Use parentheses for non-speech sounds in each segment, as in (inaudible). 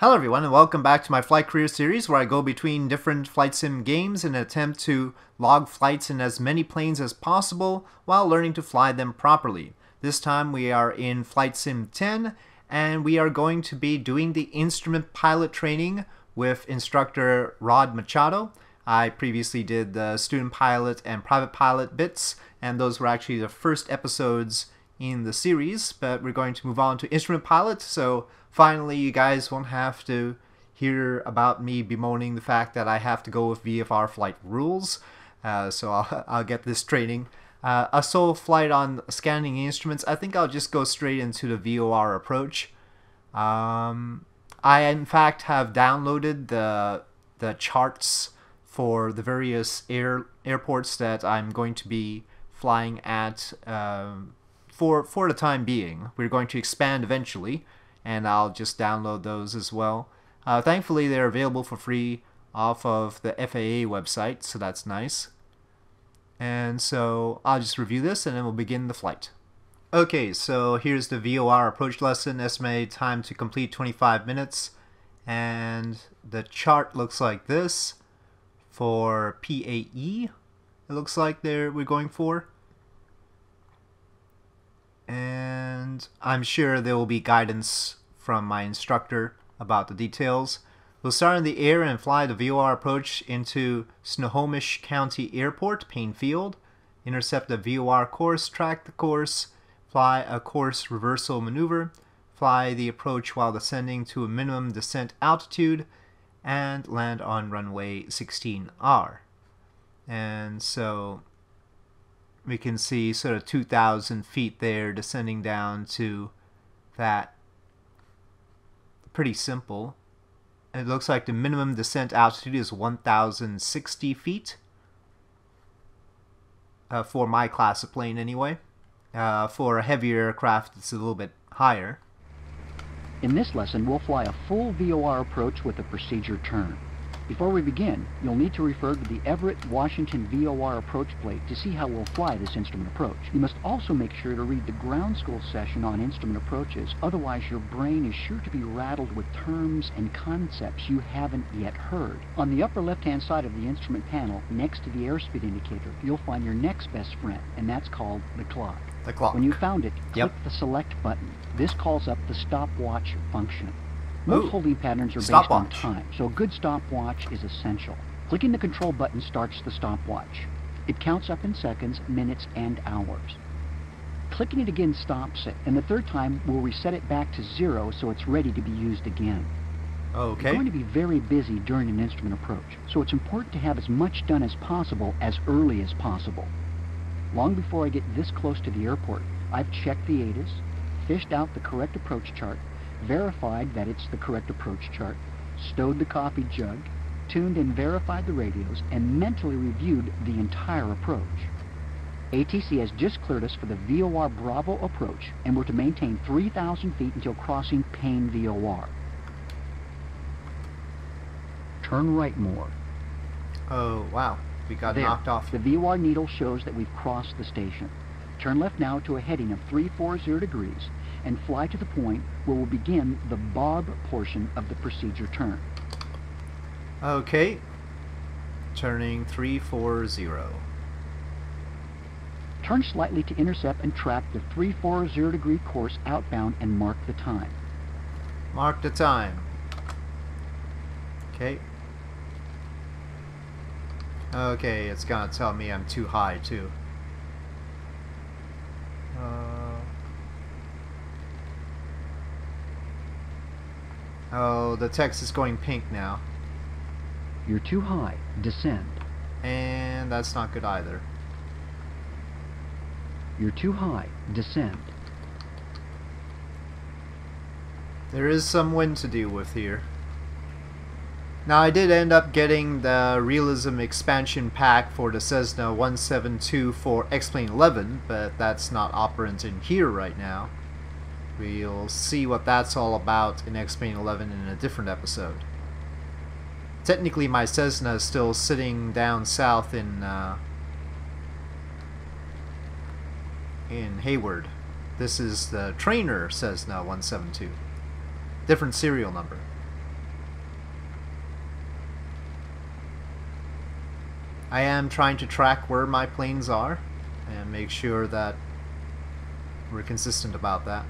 Hello everyone and welcome back to my flight career series where I go between different flight sim games in an attempt to log flights in as many planes as possible while learning to fly them properly. This time we are in Flight Sim 10 and we are going to be doing the instrument pilot training with instructor Rod Machado. I previously did the student pilot and private pilot bits and those were actually the first episodes in the series, but we're going to move on to instrument pilot. So finally, you guys won't have to hear about me bemoaning the fact that I have to go with VFR flight rules. Uh, so I'll, (laughs) I'll get this training. Uh, a solo flight on scanning instruments, I think I'll just go straight into the VOR approach. Um, I, in fact, have downloaded the, the charts for the various air, airports that I'm going to be flying at um, for for the time being. We're going to expand eventually, and I'll just download those as well. Uh, thankfully, they're available for free off of the FAA website, so that's nice. And so I'll just review this, and then we'll begin the flight. Okay, so here's the VOR approach lesson. Estimated time to complete 25 minutes. And the chart looks like this for PAE. It looks like there we're going for and I'm sure there will be guidance from my instructor about the details. We'll start in the air and fly the VOR approach into Snohomish County Airport, Paine Field, intercept the VOR course, track the course, fly a course reversal maneuver, fly the approach while descending to a minimum descent altitude, and land on runway 16R. And so we can see sort of 2,000 feet there descending down to that. Pretty simple. It looks like the minimum descent altitude is 1,060 feet. Uh, for my class of plane anyway. Uh, for a heavier aircraft, it's a little bit higher. In this lesson, we'll fly a full VOR approach with a procedure turn. Before we begin, you'll need to refer to the Everett Washington VOR approach plate to see how we'll fly this instrument approach. You must also make sure to read the ground school session on instrument approaches, otherwise your brain is sure to be rattled with terms and concepts you haven't yet heard. On the upper left-hand side of the instrument panel, next to the airspeed indicator, you'll find your next best friend, and that's called the clock. The clock. When you found it, click Yep. the select button. This calls up the stopwatch function. Most holding patterns are based on time, so a good stopwatch is essential. Clicking the control button starts the stopwatch. It counts up in seconds, minutes, and hours. Clicking it again stops it, and the third time will reset it back to zero so it's ready to be used again. Okay. You're going to be very busy during an instrument approach, so it's important to have as much done as possible as early as possible. Long before I get this close to the airport, I've checked the ATIS, fished out the correct approach chart, verified that it's the correct approach chart, stowed the coffee jug, tuned and verified the radios, and mentally reviewed the entire approach. ATC has just cleared us for the VOR Bravo approach, and we're to maintain 3,000 feet until crossing Paine VOR. Turn right more. Oh, wow. We got There, knocked off. The VOR needle shows that we've crossed the station. Turn left now to a heading of 340 degrees and fly to the point where we'll begin the bob portion of the procedure turn. Okay. Turning 340. Turn slightly to intercept and track the 340 degree course outbound and mark the time. Mark the time. Okay. Okay, it's gonna tell me I'm too high too. Uh, oh, the text is going pink now. You're too high. Descend. And that's not good either. You're too high. Descend. There is some wind to deal with here. Now I did end up getting the Realism expansion pack for the Cessna 172 for X-Plane 11, but that's not operant in here right now. We'll see what that's all about in X-Plane 11 in a different episode. Technically, my Cessna is still sitting down south in uh, in Hayward. This is the trainer Cessna 172. Different serial number. I am trying to track where my planes are and make sure that we're consistent about that.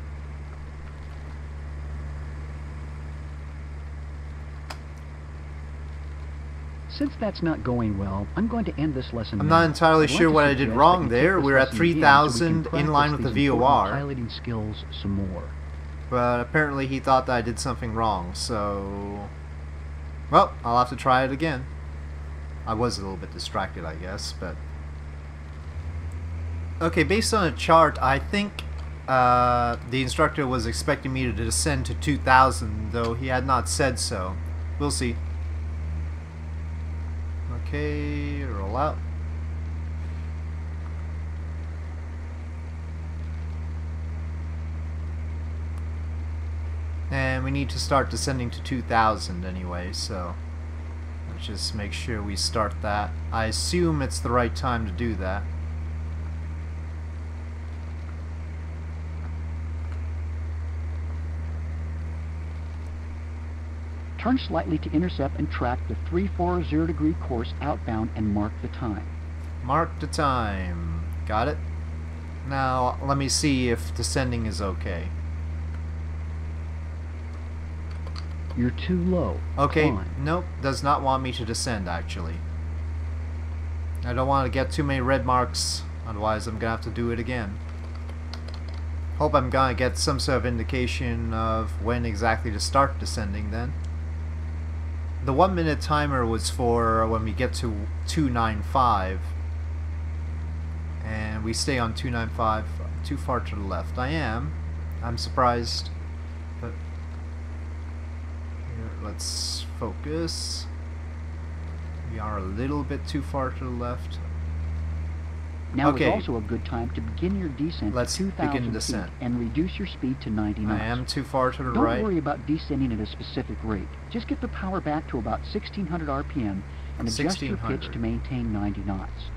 Since that's not going well, I'm going to end this lesson I'm now. not entirely I'd sure to what I did wrong there. We're at lesson again so we 3,000 in line with the VOR. Piloting skills some more. But apparently he thought that I did something wrong, so... Well, I'll have to try it again. I was a little bit distracted, I guess, but... Okay, based on a chart, I think uh, the instructor was expecting me to descend to 2,000, though he had not said so. We'll see. Okay, roll out. And we need to start descending to 2,000 anyway, so let's just make sure we start that. I assume it's the right time to do that. Turn slightly to intercept and track the 340 degree course outbound and mark the time. Mark the time. Got it? Now, let me see if descending is okay. You're too low. Okay, Climb. nope, does not want me to descend actually. I don't want to get too many red marks, otherwise I'm gonna have to do it again. Hope I'm gonna get some sort of indication of when exactly to start descending then. The one minute timer was for when we get to 295 and we stay on 295 too far to the left. I am. I'm surprised. But here, let's focus. We are a little bit too far to the left. Now Okay. is also a good time to begin your descent Let's to 2,000 begin feet descent. and reduce your speed to 90 knots. I am too far to the right. Don't worry about descending at a specific rate. Just get the power back to about 1600 RPM and adjust your pitch to maintain 90 knots.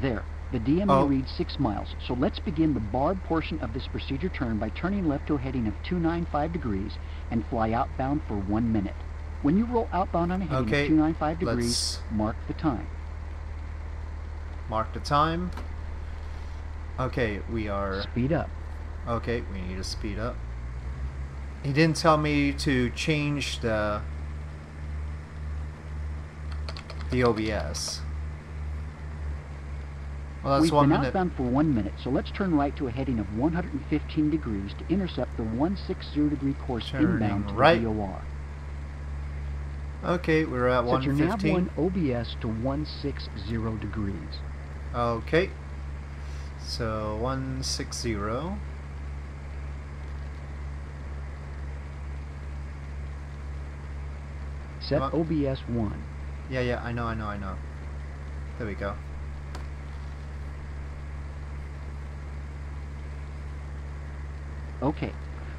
There. The DME Oh. reads 6 miles, so let's begin the barred portion of this procedure turn by turning left to a heading of 295 degrees and fly outbound for 1 minute. When you roll outbound on a heading Okay, of 295 degrees, let's- mark the time. Mark the time. Okay, we are Speed up. Okay, we need to speed up. He didn't tell me to change the the OBS. Well, that's We've one been outbound for one minute, so let's turn right to a heading of 115 degrees to intercept the 160 degree course Turning inbound to right. the VOR. Okay, we're at Set your nav 1 OBS to 160 degrees. Okay. So 160. Set OBS 1. Yeah, yeah, I know, I know, I know. There we go. Okay,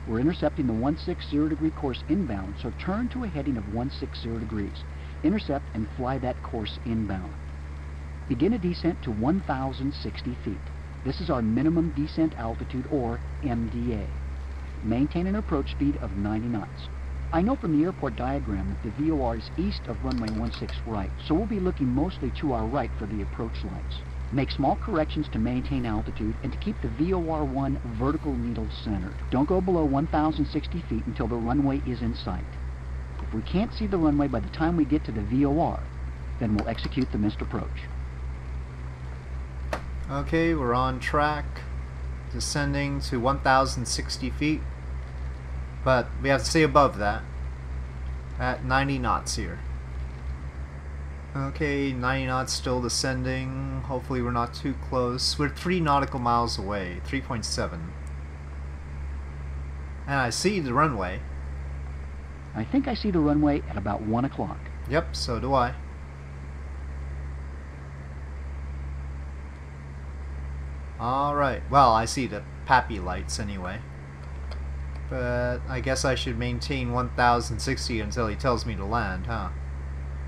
we're intercepting the 160 degree course inbound, so turn to a heading of 160 degrees. Intercept and fly that course inbound. Begin a descent to 1,060 feet. This is our minimum descent altitude, or MDA. Maintain an approach speed of 90 knots. I know from the airport diagram that the VOR is east of runway 16 right, so we'll be looking mostly to our right for the approach lights. Make small corrections to maintain altitude and to keep the VOR-1 vertical needle centered. Don't go below 1,060 feet until the runway is in sight. If we can't see the runway by the time we get to the VOR, then we'll execute the missed approach. Okay, we're on track. Descending to 1,060 feet. But we have to stay above that. At 90 knots here. Okay, 90 knots still descending. Hopefully we're not too close. We're 3 nautical miles away. 3.7. And I see the runway. I think I see the runway at about 1 o'clock. Yep, so do I. Alright, well, I see the PAPI lights anyway. But I guess I should maintain 1060 until he tells me to land, huh?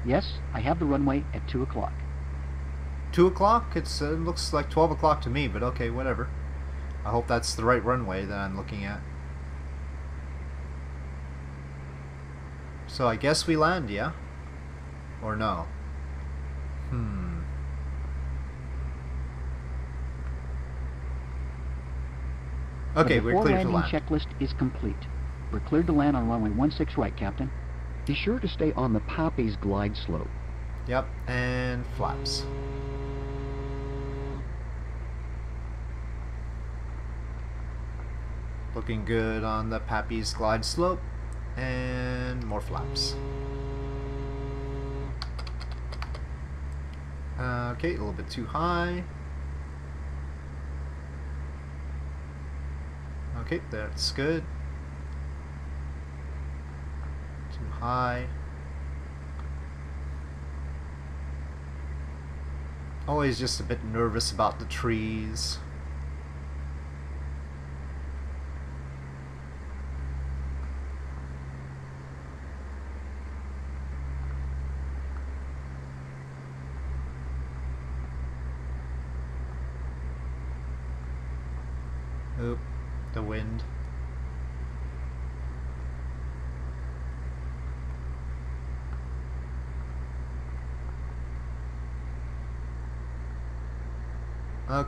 Yes, I have the runway at 2 o'clock. 2 o'clock? It's, uh, it looks like 12 o'clock to me, but okay, whatever. I hope that's the right runway that I'm looking at. So I guess we land, yeah? Or no? Hmm. Okay, the we're clear landing land. checklist is complete. We're cleared to land on runway 16 right, Captain. Be sure to stay on the PAPI's glide slope. Yep, and flaps. Looking good on the PAPI's glide slope, and more flaps. Uh, okay, a little bit too high. Okay, that's good. Too high. Always just a bit nervous about the trees. Oop, the wind.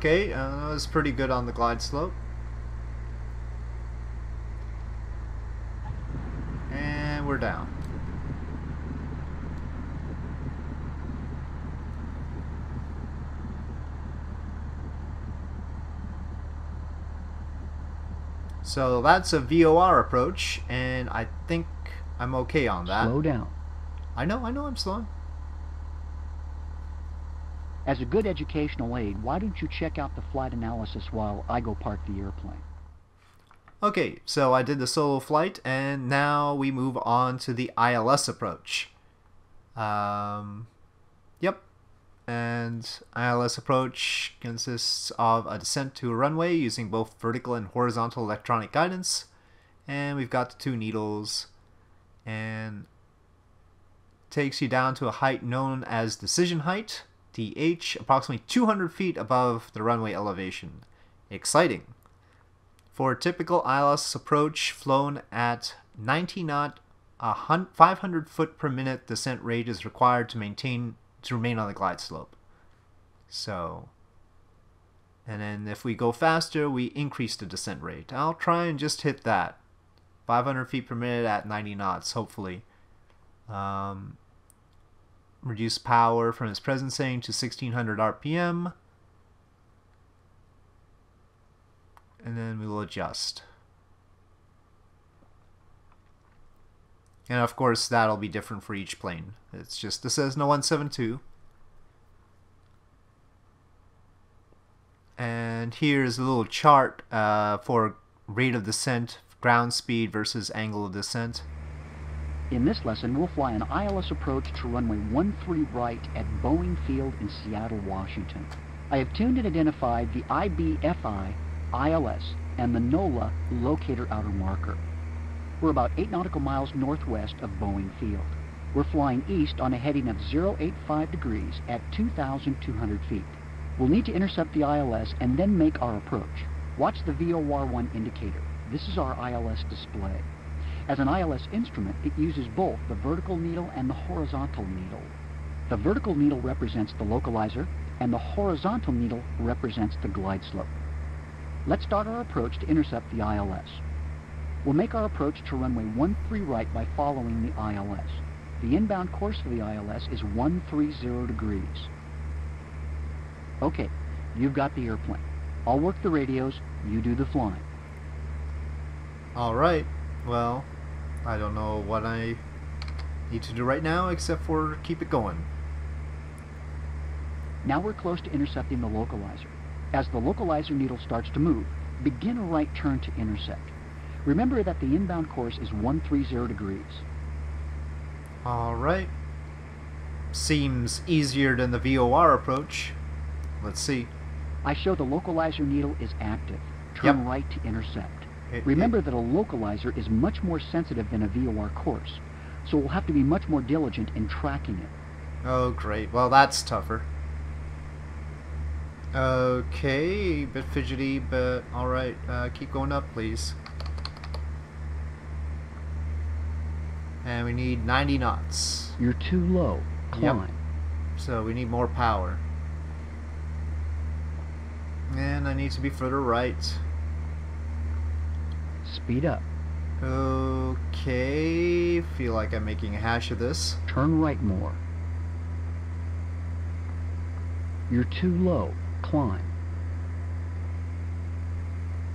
Okay, uh, that was pretty good on the glide slope. And we're down. So that's a VOR approach, and I think I'm okay on that. Slow down. I know, I know I'm slowing. As a good educational aid, why don't you check out the flight analysis while I go park the airplane? Okay, so I did the solo flight, and now we move on to the ILS approach. Um, yep. And ILS approach consists of a descent to a runway using both vertical and horizontal electronic guidance. And we've got the two needles, and takes you down to a height known as decision height, DH, approximately 200 feet above the runway elevation. Exciting. For a typical ILS approach flown at 90 knot, a 500 foot per minute descent rate is required to maintain to remain on the glide slope. So, and then if we go faster, we increase the descent rate. I'll try and just hit that, 500 feet per minute at 90 knots, hopefully. Um, reduce power from its present setting to 1600 RPM. and then we will adjust. And of course, that'll be different for each plane. It's just this says no 172. And here's a little chart uh, for rate of descent, ground speed versus angle of descent. In this lesson, we'll fly an ILS approach to runway 13 right at Boeing Field in Seattle, Washington. I have tuned and identified the IBFI, ILS, and the NOLA locator outer marker. We're about 8 nautical miles northwest of Boeing Field. We're flying east on a heading of 085 degrees at 2,200 feet. We'll need to intercept the ILS and then make our approach. Watch the VOR1 indicator. This is our ILS display. As an ILS instrument, it uses both the vertical needle and the horizontal needle. The vertical needle represents the localizer, and the horizontal needle represents the glide slope. Let's start our approach to intercept the ILS. We'll make our approach to runway 13 right by following the ILS. The inbound course for the ILS is 130 degrees. Okay, you've got the airplane. I'll work the radios, you do the flying. Alright, well, I don't know what I need to do right now except for keep it going. Now we're close to intercepting the localizer. As the localizer needle starts to move, begin a right turn to intercept. Remember that the inbound course is 130 degrees. Alright. Seems easier than the VOR approach. Let's see. I show the localizer needle is active. Turn Yep. right to intercept. It- Remember that a localizer is much more sensitive than a VOR course, so we'll have to be much more diligent in tracking it. Oh, great. Well, that's tougher. Okay, bit fidgety, but alright. Uh, keep going up, please. And we need 90 knots. You're too low. Yep. Climb. So we need more power. And I need to be further right. Speed up. Okay, feel like I'm making a hash of this. Turn right more. You're too low. Climb.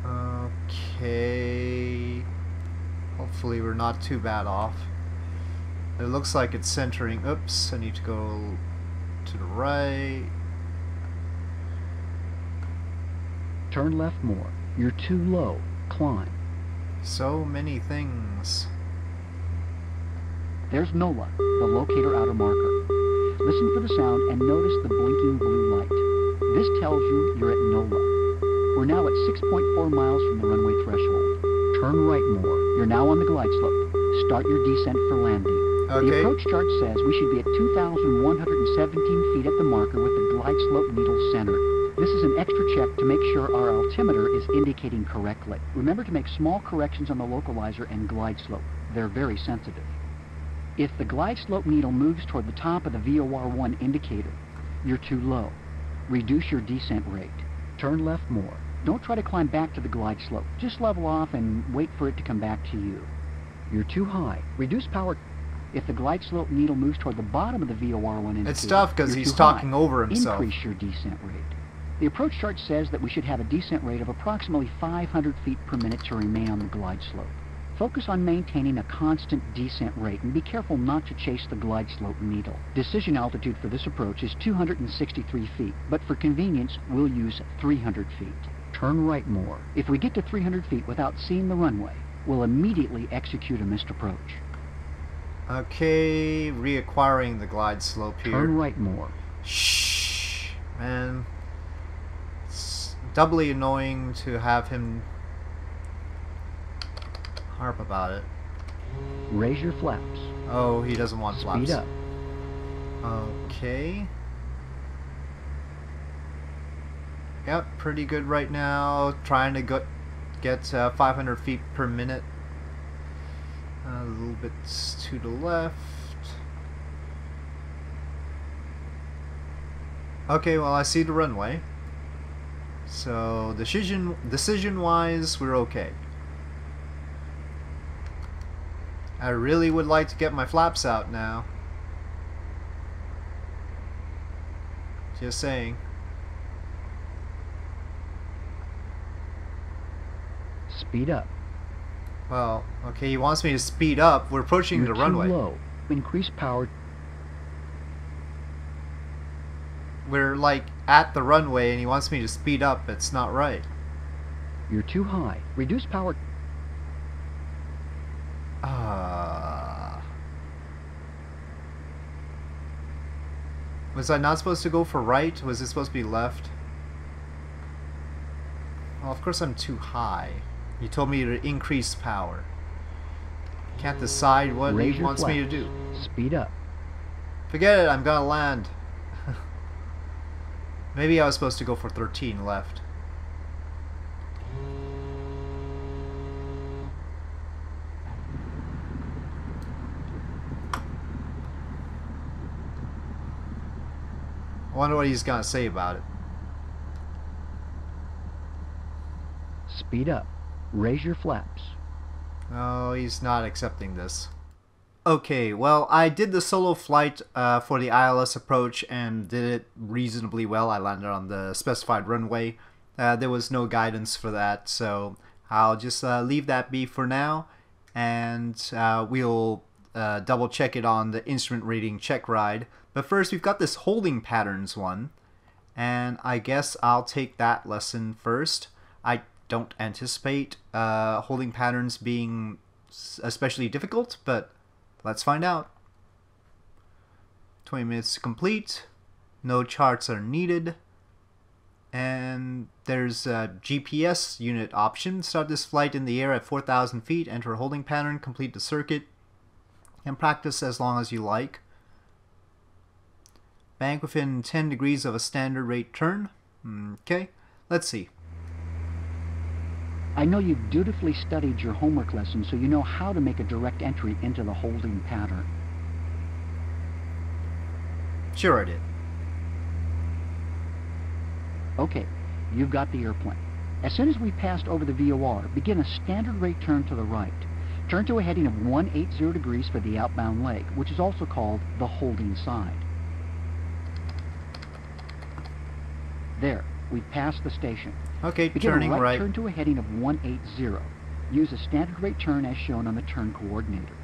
Okay. Hopefully we're not too bad off. It looks like it's centering. Oops, I need to go to the right. Turn left more. You're too low. Climb. So many things. There's NOLA, the locator outer marker. Listen for the sound and notice the blinking blue light. This tells you you're at NOLA. We're now at 6.4 miles from the runway threshold. Turn right more. You're now on the glide slope. Start your descent for landing. Okay. The approach chart says we should be at 2,117 feet at the marker with the glide slope needle centered. This is an extra check to make sure our altimeter is indicating correctly. Remember to make small corrections on the localizer and glide slope. They're very sensitive. If the glide slope needle moves toward the top of the VOR1 indicator, you're too low. Reduce your descent rate. Turn left more. Don't try to climb back to the glide slope. Just level off and wait for it to come back to you. You're too high. Reduce power. If the glide slope needle moves toward the bottom of the VOR1 indicator, It's tough because he's talking high. over himself. Increase your descent rate. The approach chart says that we should have a descent rate of approximately 500 feet per minute to remain on the glide slope. Focus on maintaining a constant descent rate and be careful not to chase the glide slope needle. Decision altitude for this approach is 263 feet, but for convenience, we'll use 300 feet. Turn right more. If we get to 300 feet without seeing the runway, we'll immediately execute a missed approach. Okay, reacquiring the glide slope here. Turn right more. Shh, man. Doubly annoying to have him harp about it. Raise your flaps. Oh, he doesn't want flaps. Speed up. Okay. Yep, pretty good right now. Trying to go, get uh, 500 feet per minute. a little bit to the left. Okay, well I see the runway. So decision decision wise, we're okay. I really would like to get my flaps out now. Just saying. Speed up. Well, okay, he wants me to speed up. We're approaching You're the runway. Low. Increase power. We're like at the runway and he wants me to speed up. It's not right. You're too high. Reduce power. Ah. Was I not supposed to go for right? Was it supposed to be left? Well, of course I'm too high. You told me to increase power. Can't decide what Raise he wants me to do. Speed up. Forget it, I'm gonna land. Maybe I was supposed to go for 13 left. I wonder what he's gonna say about it. Speed up. Raise your flaps. Oh, he's not accepting this. Okay, well, I did the solo flight uh, for the ILS approach and did it reasonably well. I landed on the specified runway. Uh, there was no guidance for that, so I'll just uh, leave that be for now, and uh, we'll uh, double check it on the instrument reading check ride. But first, we've got this holding patterns one, and I guess I'll take that lesson first. I don't anticipate uh, holding patterns being especially difficult, but let's find out. 20 minutes complete. No charts are needed. And there's a GPS unit option. Start this flight in the air at 4,000 feet. Enter a holding pattern. Complete the circuit. And practice as long as you like. Bank within 10 degrees of a standard rate turn. Mm, okay, let's see. I know you've dutifully studied your homework lesson, so you know how to make a direct entry into the holding pattern. Sure, I did. Okay, you've got the airplane. As soon as we passed over the VOR, begin a standard rate turn to the right. Turn to a heading of 180 degrees for the outbound leg, which is also called the holding side. There, we've passed the station. Okay, Begin turning a right, right. turn to a heading of 180. Use a standard rate turn as shown on the turn coordinator.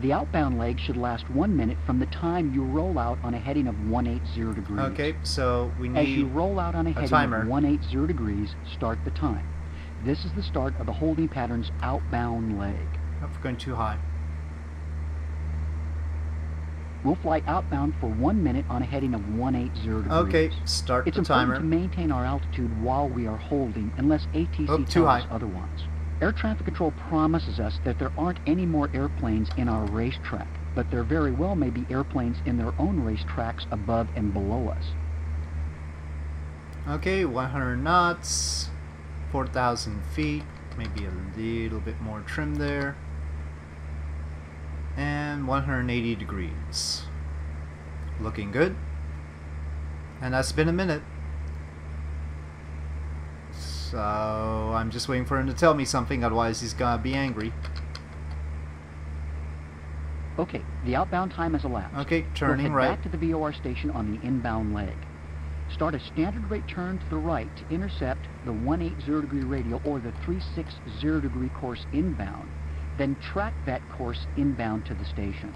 The outbound leg should last one minute from the time you roll out on a heading of 180 degrees. Okay, so we need As you roll out on a heading timer. of 180 degrees, start the time. This is the start of the holding pattern's outbound leg. oh, we're going too high. We'll fly outbound for one minute on a heading of 180 degrees. Okay, start It's the important to maintain our altitude while we are holding, unless ATC Oh, too tells us high. otherwise. Air traffic control promises us that there aren't any more airplanes in our racetrack, but there very well may be airplanes in their own racetracks above and below us. Okay, 100 knots, 4,000 feet, maybe a little bit more trim there, and 180 degrees. Looking good. And that's been a minute. So I'm just waiting for him to tell me something, otherwise he's gonna be angry. Okay, the outbound time has elapsed. Okay, We'll turning head right. back to the VOR station on the inbound leg. Start a standard rate turn to the right to intercept the 180 degree radial or the 360 degree course inbound, then track that course inbound to the station.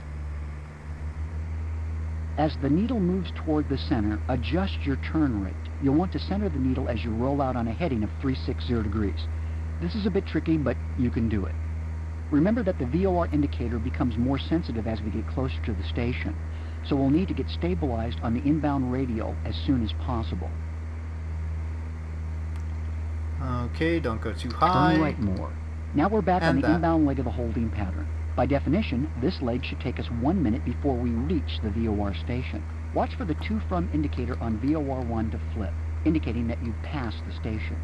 As the needle moves toward the center, adjust your turn rate. You'll want to center the needle as you roll out on a heading of 360 degrees. This is a bit tricky, but you can do it. Remember that the VOR indicator becomes more sensitive as we get closer to the station, so we'll need to get stabilized on the inbound radial as soon as possible. Okay, don't go too high. Turn right more. Now we're back on the that. inbound leg of the holding pattern. By definition, this leg should take us one minute before we reach the VOR station. Watch for the to from indicator on VOR1 to flip, indicating that you've passed the station.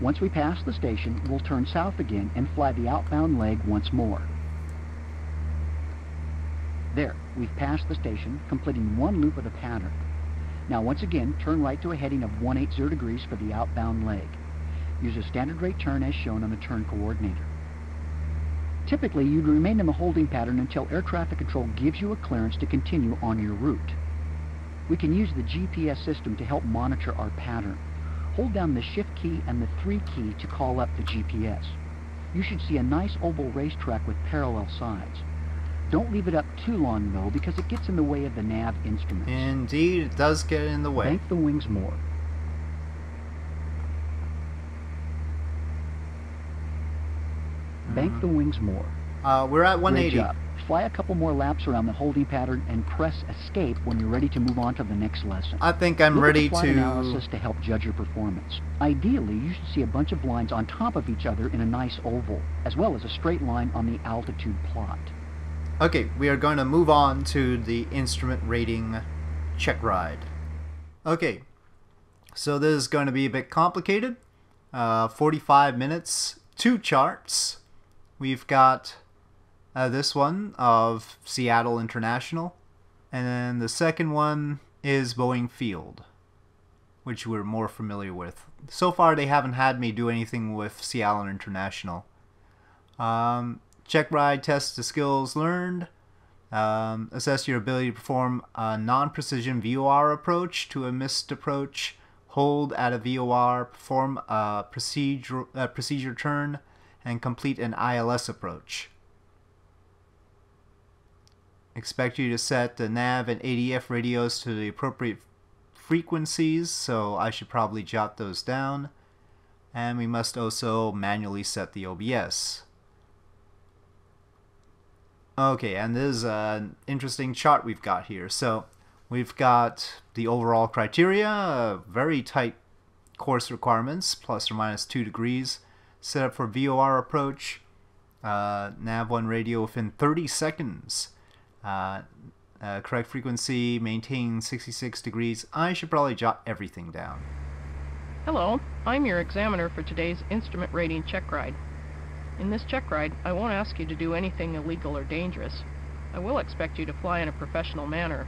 Once we pass the station, we'll turn south again and fly the outbound leg once more. There, we've passed the station, completing one loop of the pattern. Now once again, turn right to a heading of 180 degrees for the outbound leg. Use a standard rate turn as shown on the turn coordinator. Typically, you'd remain in the holding pattern until air traffic control gives you a clearance to continue on your route. We can use the GPS system to help monitor our pattern. Hold down the shift key and the 3 key to call up the GPS. You should see a nice oval racetrack with parallel sides. Don't leave it up too long though because it gets in the way of the nav instruments. Indeed, it does get in the way. Bank the wings more. Bank the wings more. Uh, we're at Great 180. job. Fly a couple more laps around the holding pattern and press escape when you're ready to move on to the next lesson. I think I'm Look at ready the flight to. analysis to help judge your performance. Ideally, you should see a bunch of lines on top of each other in a nice oval, as well as a straight line on the altitude plot. Okay, we are going to move on to the instrument rating check ride. Okay, so this is going to be a bit complicated. Uh, 45 minutes, two charts. We've got uh, this one of Seattle International, and then the second one is Boeing Field, which we're more familiar with. So far, they haven't had me do anything with Seattle International. Um, check ride, test the skills learned. Um, assess your ability to perform a non-precision VOR approach to a missed approach. Hold at a VOR, perform a procedure, a procedure turn, and complete an ILS approach. Expect you to set the nav and ADF radios to the appropriate frequencies, so I should probably jot those down. And we must also manually set the OBS. Okay, and this is an interesting chart we've got here. So we've got the overall criteria, very tight course requirements, plus or minus 2 degrees, set up for VOR approach, uh, nav1 radio within 30 seconds, uh, uh, correct frequency, maintain 66 degrees. I should probably jot everything down. Hello, I'm your examiner for today's instrument rating check ride. In this check ride, I won't ask you to do anything illegal or dangerous. I will expect you to fly in a professional manner.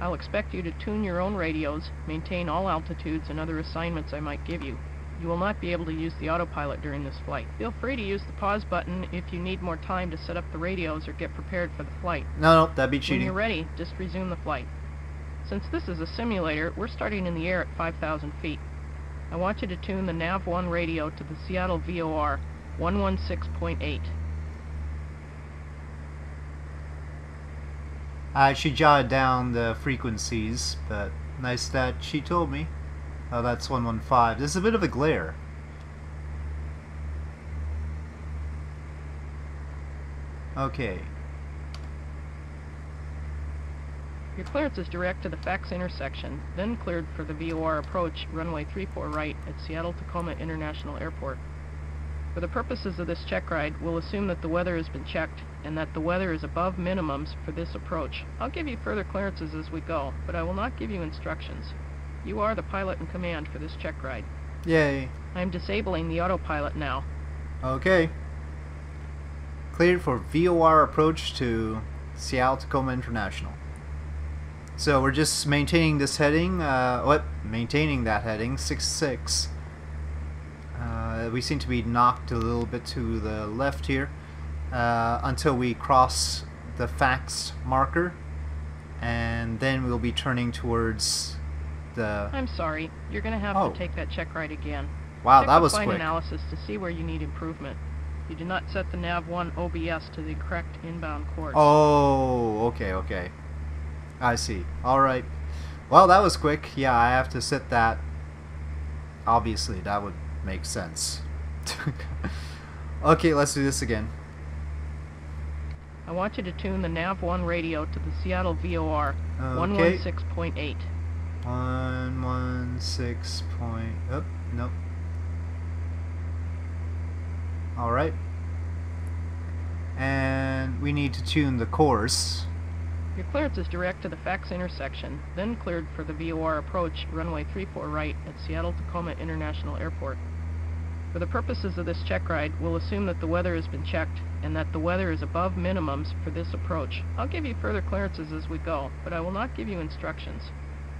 I'll expect you to tune your own radios, maintain all altitudes, and other assignments I might give you. You will not be able to use the autopilot during this flight. Feel free to use the pause button if you need more time to set up the radios or get prepared for the flight. No, no, that'd be When cheating. you're ready, just resume the flight. Since this is a simulator, we're starting in the air at 5,000 feet. I want you to tune the NAV-1 radio to the Seattle VOR 116.8. Uh, she jotted down the frequencies, but nice that she told me. Oh, that's 115. There's a bit of a glare. Okay. Your clearance is direct to the FAX intersection, then cleared for the VOR approach, runway 34 right at Seattle-Tacoma International Airport. For the purposes of this check ride, we'll assume that the weather has been checked and that the weather is above minimums for this approach. I'll give you further clearances as we go, but I will not give you instructions. You are the pilot in command for this check ride. Yay. I am disabling the autopilot now. Okay. Cleared for VOR approach to Seattle Tacoma International. So we're just maintaining this heading. Uh, what? Maintaining that heading. Six six. Uh, we seem to be knocked a little bit to the left here uh, until we cross the fax marker, and then we'll be turning towards the. Uh, I'm sorry. You're going to have Oh. to take that check ride again. Wow, Check that was quick. analysis to see where you need improvement. You did not set the NAV1 OBS to the correct inbound course. Oh, okay, okay. I see. All right. Well, that was quick. Yeah, I have to set that. Obviously, that would make sense. (laughs) okay, let's do this again. I want you to tune the NAV1 radio to the Seattle VOR Okay. 116.8. One one six point. Oh, nope. All right. And we need to tune the course. Your clearance is direct to the FAX intersection, then cleared for the VOR approach, runway 34 right at Seattle-Tacoma International Airport. For the purposes of this check ride, we'll assume that the weather has been checked and that the weather is above minimums for this approach. I'll give you further clearances as we go, but I will not give you instructions.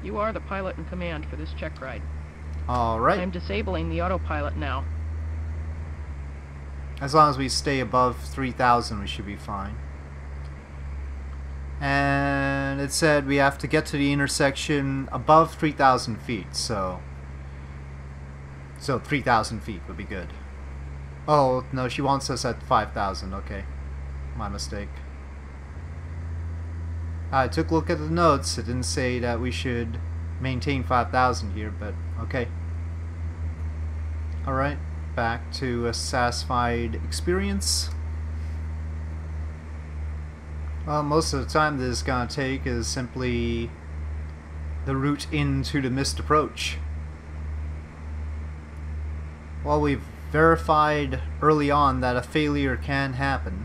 You are the pilot in command for this check ride. All right. I'm disabling the autopilot now. As long as we stay above 3,000, we should be fine. And it said we have to get to the intersection above 3,000 feet, so... So 3,000 feet would be good. Oh, no, she wants us at 5,000, okay. My mistake. I took a look at the notes, it didn't say that we should maintain 5,000 here, but okay. Alright back to a satisfied experience. Well, most of the time this is going to take is simply the route into the missed approach. Well, we've verified early on that a failure can happen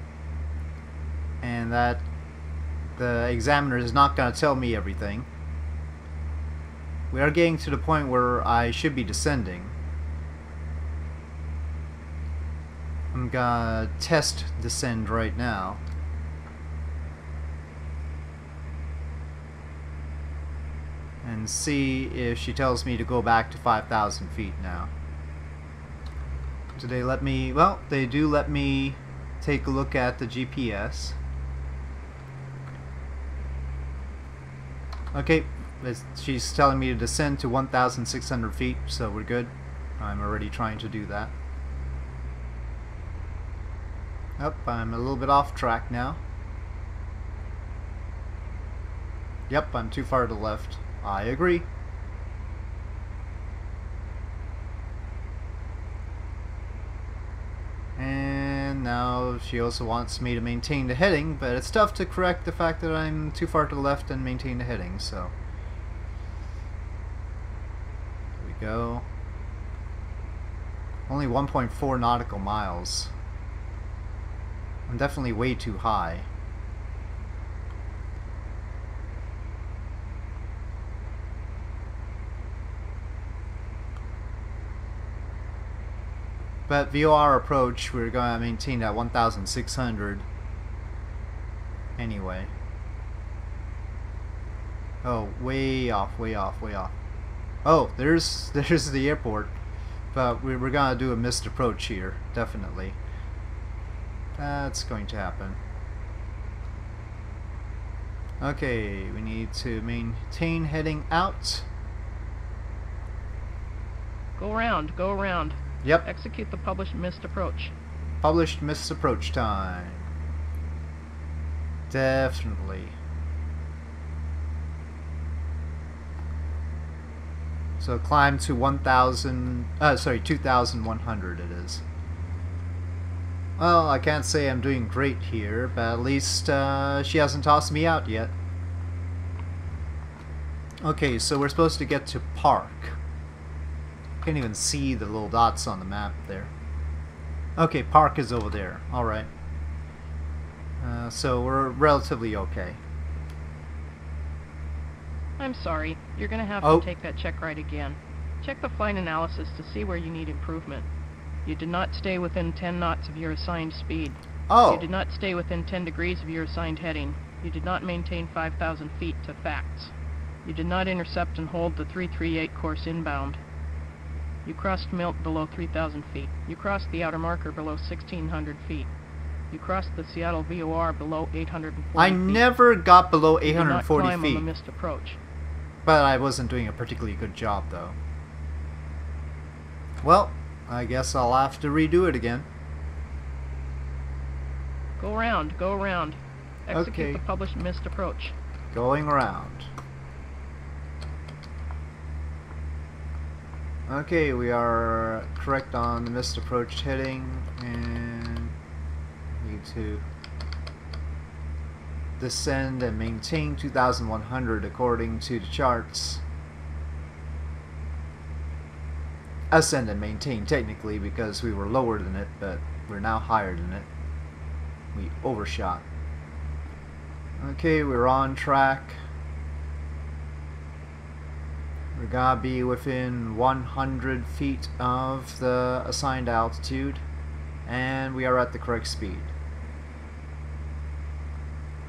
and that the examiner is not going to tell me everything. We are getting to the point where I should be descending. I'm gonna test descend right now. And see if she tells me to go back to 5,000 feet now. Do they let me, well, they do let me take a look at the GPS. Okay, she's telling me to descend to 1,600 feet, so we're good. I'm already trying to do that. Yep, I'm a little bit off track now. Yep, I'm too far to the left. I agree. And now she also wants me to maintain the heading, but it's tough to correct the fact that I'm too far to the left and maintain the heading, so. There we go. Only 1.4 nautical miles. I'm definitely way too high. But VOR approach, we're going to maintain at 1,600 anyway. Oh, way off, way off, way off. Oh, there's (laughs) there's the airport. But we, we're gonna do a missed approach here, definitely. That's going to happen. Okay, we need to maintain heading out. Go around, go around. Yep, Execute the published missed approach. published missed approach time. Definitely. So climb to 1,000, uh, sorry, 2,100 it is. Well, I can't say I'm doing great here, but at least uh, she hasn't tossed me out yet. Okay, so we're supposed to get to Park. Can't even see the little dots on the map there. Okay, Park is over there. Alright. Uh, so we're relatively okay. I'm sorry. You're gonna have Oh. to take that check ride again. Check the flight analysis to see where you need improvement. You did not stay within 10 knots of your assigned speed. Oh! You did not stay within 10 degrees of your assigned heading. You did not maintain 5,000 feet to facts. You did not intercept and hold the 338 course inbound. You crossed Milt below 3,000 feet. You crossed the outer marker below 1,600 feet. You crossed the Seattle VOR below 840 I feet. never got below You did not 840 feet. on the missed approach. but I wasn't doing a particularly good job though. Well, I guess I'll have to redo it again. Go around, go around. Execute Okay. the published missed approach. Going around. Okay, we are correct on the missed approach heading and need to descend and maintain 2100 according to the charts. Ascend and maintain technically because we were lower than it, but we're now higher than it. We overshot. Okay, we're on track. We're gonna be within 100 feet of the assigned altitude, and we are at the correct speed.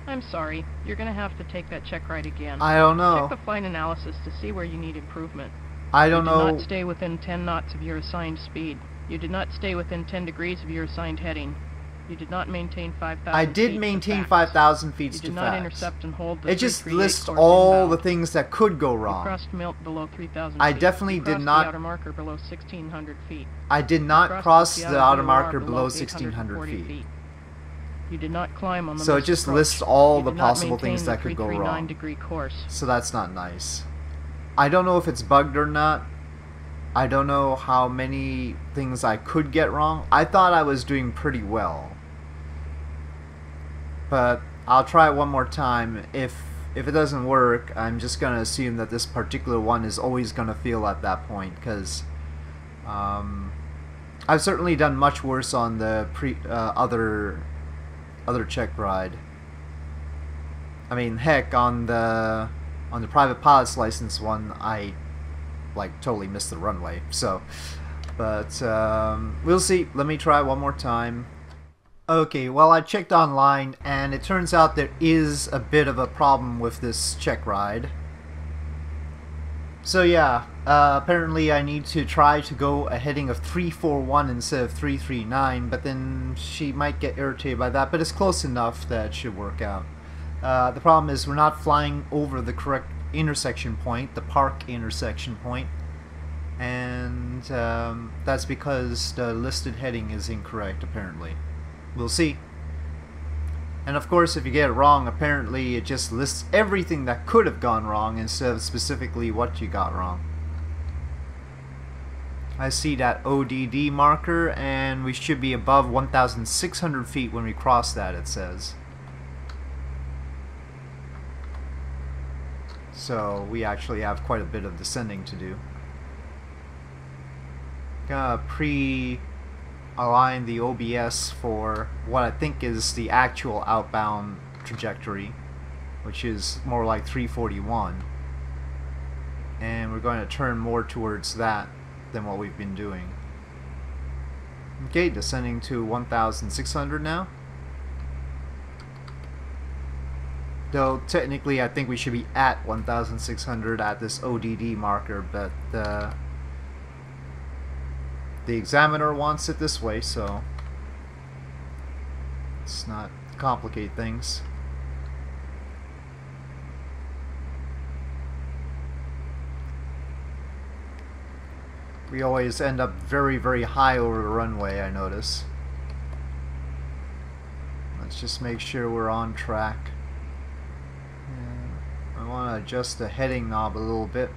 I'm sorry. You're gonna have to take that check ride again. I don't know. Check the flight analysis to see where you need improvement. I don't you did know. not stay within 10 knots of your assigned speed. You did not stay within 10 degrees of your assigned heading. You did not maintain 5,000 I did to maintain 5,000 feet You did not facts. intercept and hold the It just lists all inbound. the things that could go wrong. You crossed Milt below 3,000 I feet. definitely You did not- the outer marker below 1,600 feet. I did not cross the outer VOR marker below 1600 840 feet. You did not climb on the So it just approach. lists all You the possible things that could go 339 wrong. degree course. So that's not nice. I don't know if it's bugged or not. I don't know how many things I could get wrong. I thought I was doing pretty well. But I'll try it one more time. If if it doesn't work, I'm just gonna assume that this particular one is always gonna fail at that point because um, I've certainly done much worse on the pre uh, other other check ride. I mean, heck, on the on the private pilot's license one, I like totally missed the runway. So, but um, we'll see. Let me try one more time. Okay, well, I checked online, and it turns out there is a bit of a problem with this check ride. So yeah, uh, apparently I need to try to go a heading of 341 instead of 339, but then she might get irritated by that, but it's close enough that should work out. Uh, the problem is we're not flying over the correct intersection point, the park intersection point, and um, that's because the listed heading is incorrect apparently. We'll see. And of course, if you get it wrong, apparently it just lists everything that could have gone wrong instead of specifically what you got wrong. I see that ODD marker, and we should be above 1,600 feet when we cross that, it says. So we actually have quite a bit of descending to do. Gonna pre align the OBS for what I think is the actual outbound trajectory, which is more like 341. And we're going to turn more towards that than what we've been doing. Okay, descending to 1,600 now. Though technically I think we should be at 1,600 at this ODD marker, but uh, the examiner wants it this way, so let's not complicate things. We always end up very, very high over the runway, I notice. Let's just make sure we're on track. I want to adjust the heading knob a little bit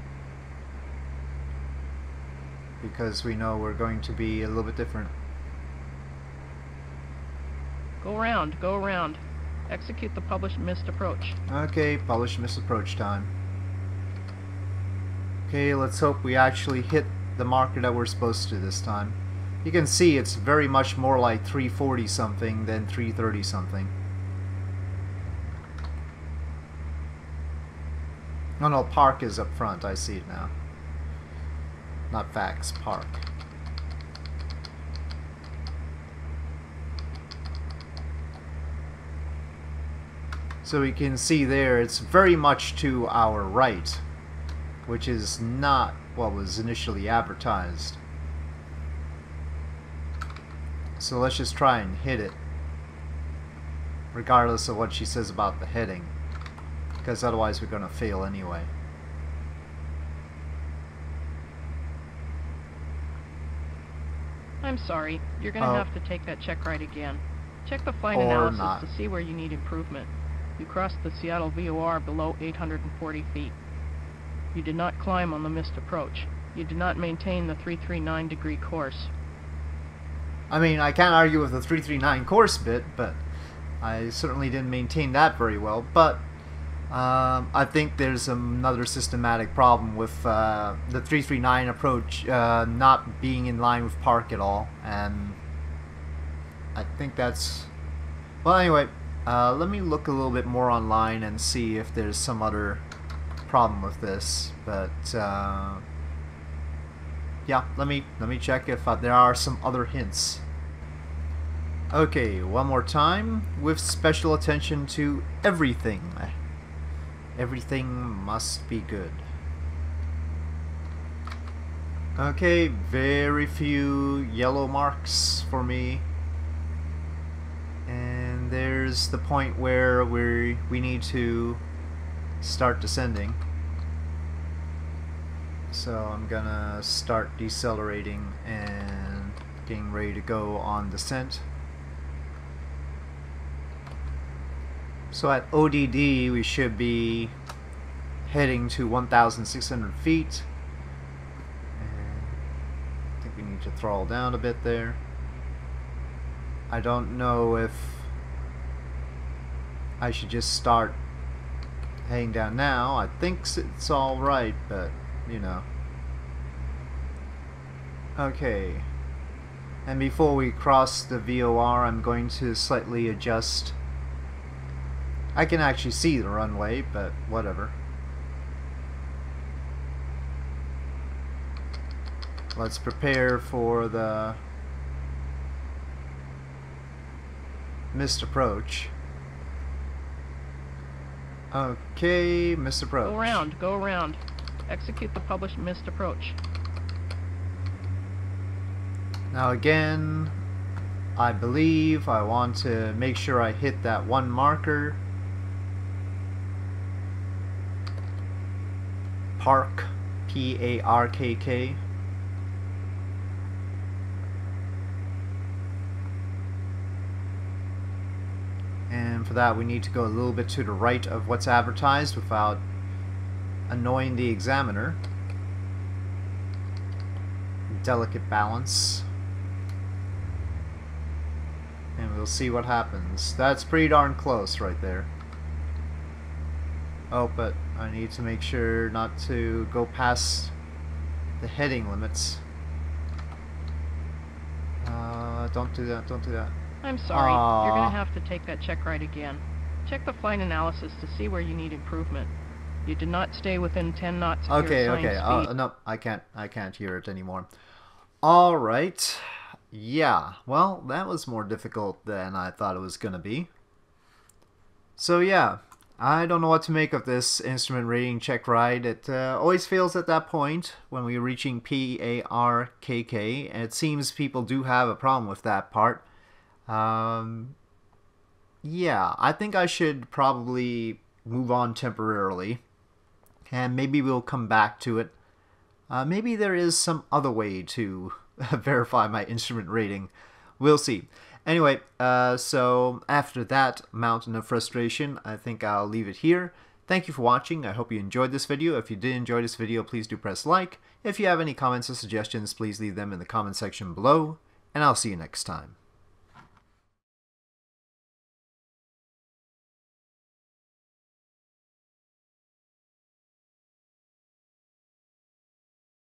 because we know we're going to be a little bit different. Go around, go around. Execute the published missed approach. Okay, published missed approach time. Okay, let's hope we actually hit the marker that we're supposed to this time. You can see it's very much more like 340 something than 330 something. Oh no, park is up front, I see it now. Not facts, park. So we can see there, it's very much to our right, which is not what was initially advertised. So let's just try and hit it, regardless of what she says about the heading, because otherwise we're going to fail anyway. I'm sorry. You're going to Oh. have to take that check ride again. Check the flight Or analysis not. to see where you need improvement. You crossed the Seattle VOR below 840 feet. You did not climb on the missed approach. You did not maintain the 339 degree course. I mean, I can't argue with the 339 course bit, but I certainly didn't maintain that very well. But um, I think there's another systematic problem with uh, the 339 approach uh, not being in line with Park at all, and I think that's well. Anyway, uh, let me look a little bit more online and see if there's some other problem with this. But uh, yeah, let me let me check if uh, there are some other hints. Okay, one more time with special attention to everything. Everything must be good. Okay, very few yellow marks for me. And there's the point where we we need to start descending. So I'm gonna start decelerating and getting ready to go on descent. So at ODD we should be heading to 1,600 feet. And I think we need to throttle down a bit there. I don't know if I should just start heading down now. I think it's alright, but you know. Okay. And before we cross the VOR, I'm going to slightly adjust. I can actually see the runway, but whatever. Let's prepare for the missed approach. Okay, missed approach. Go around, go around. Execute the published missed approach. Now again, I believe I want to make sure I hit that one marker. Park, P-A-R-K-K. And for that we need to go a little bit to the right of what's advertised without annoying the examiner. Delicate balance and we'll see what happens. That's pretty darn close right there. Oh, but I need to make sure not to go past the heading limits. Uh, don't do that, don't do that. I'm sorry. You're going to have to take that check ride again. Check the flight analysis to see where you need improvement. You did not stay within 10 knots of Okay, your assigned okay. speed. Uh, no, I can't. I can't hear it anymore. All right. Yeah. Well, that was more difficult than I thought it was gonna be. So yeah, I don't know what to make of this instrument rating check ride. It uh, always fails at that point when we're reaching P-A-R-K-K, and it seems people do have a problem with that part. Um, yeah, I think I should probably move on temporarily, and maybe we'll come back to it. Uh, maybe there is some other way to (laughs) verify my instrument rating. We'll see. Anyway, uh, so after that mountain of frustration, I think I'll leave it here. Thank you for watching. I hope you enjoyed this video. If you did enjoy this video, please do press like. If you have any comments or suggestions, please leave them in the comment section below. And I'll see you next time.